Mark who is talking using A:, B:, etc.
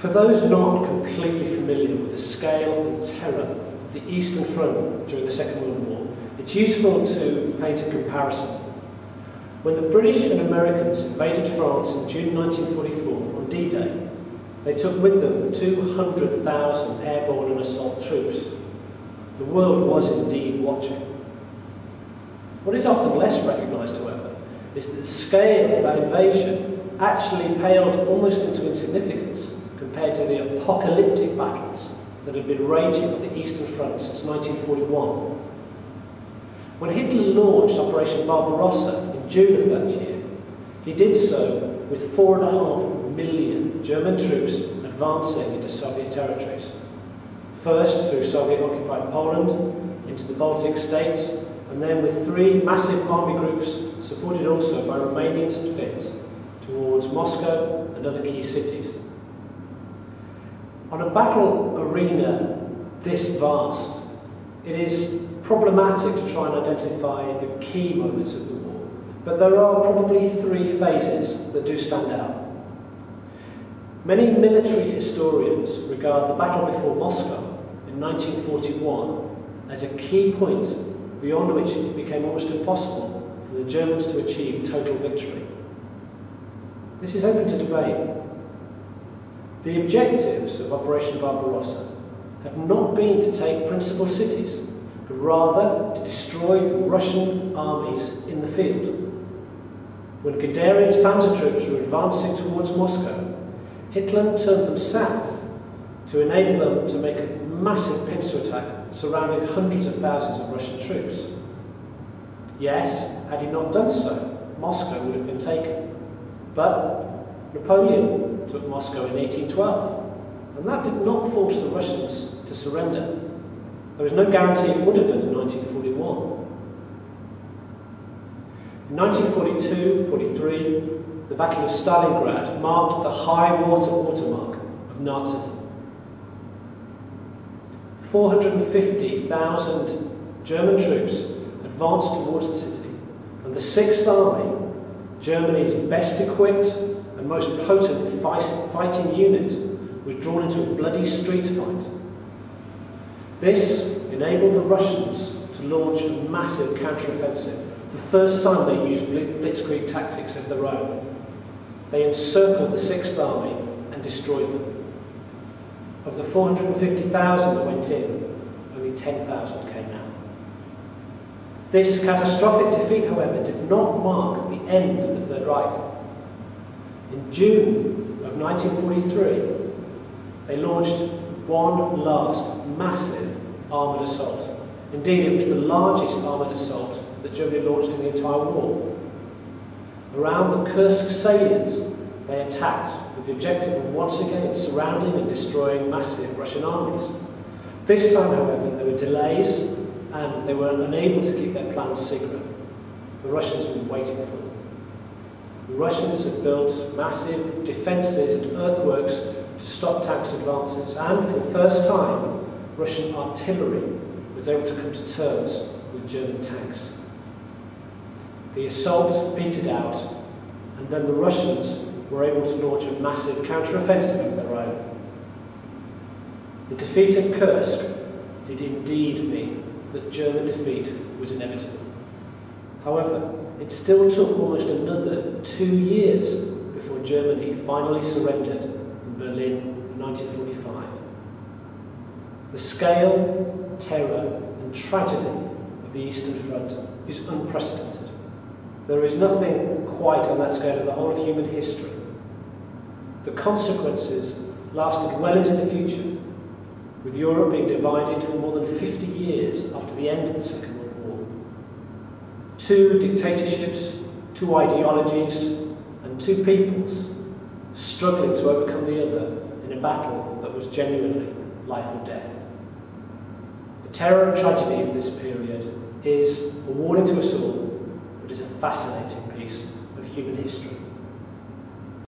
A: For those not completely familiar with the scale and terror of the Eastern Front during the Second World War, it's useful to paint a comparison. When the British and Americans invaded France in June 1944 on D-Day, they took with them 200,000 airborne and assault troops. The world was indeed watching. What is often less recognised, however, is that the scale of that invasion actually paled almost into insignificance compared to the apocalyptic battles that had been raging on the Eastern Front since 1941. When Hitler launched Operation Barbarossa in June of that year, he did so with four and a half million German troops advancing into Soviet territories. First through Soviet-occupied Poland, into the Baltic states, and then with three massive army groups supported also by Romanians and Finns towards Moscow and other key cities. On a battle arena this vast, it is problematic to try and identify the key moments of the war, but there are probably three phases that do stand out. Many military historians regard the battle before Moscow in 1941 as a key point beyond which it became almost impossible for the Germans to achieve total victory. This is open to debate. The objectives of Operation Barbarossa had not been to take principal cities, but rather to destroy the Russian armies in the field. When Guderian's panzer troops were advancing towards Moscow, Hitler turned them south to enable them to make a massive pincer attack surrounding hundreds of thousands of Russian troops. Yes, had he not done so, Moscow would have been taken. But Napoleon took Moscow in 1812. And that did not force the Russians to surrender. There is no guarantee it would have done in 1941. In 1942-43, the Battle of Stalingrad marked the high water watermark of Nazism. 450,000 German troops advanced towards the city, and the Sixth Army, Germany's best equipped and most potent fighting unit was drawn into a bloody street fight. This enabled the Russians to launch a massive counteroffensive, the first time they used blitzkrieg tactics of their own. They encircled the Sixth Army and destroyed them. Of the 450,000 that went in, only 10,000 came out. This catastrophic defeat, however, did not mark the end of the Third Reich. In June of 1943, they launched one last massive armoured assault. Indeed, it was the largest armoured assault that Germany launched in the entire war. Around the Kursk salient, they attacked with the objective of once again surrounding and destroying massive Russian armies. This time, however, there were delays and they were unable to keep their plans secret. The Russians were waiting for them. The Russians had built massive defences and earthworks to stop tanks' advances, and for the first time, Russian artillery was able to come to terms with German tanks. The assault petered out, and then the Russians were able to launch a massive counter-offensive of their own. The defeat at Kursk did indeed mean that German defeat was inevitable. However, it still took almost another two years before Germany finally surrendered in Berlin in 1945. The scale, terror and tragedy of the Eastern Front is unprecedented. There is nothing quite on that scale in the whole of human history. The consequences lasted well into the future, with Europe being divided for more than 50 years after the end of the Second two dictatorships, two ideologies, and two peoples struggling to overcome the other in a battle that was genuinely life or death. The terror and tragedy of this period is a warning to us all, but is a fascinating piece of human history.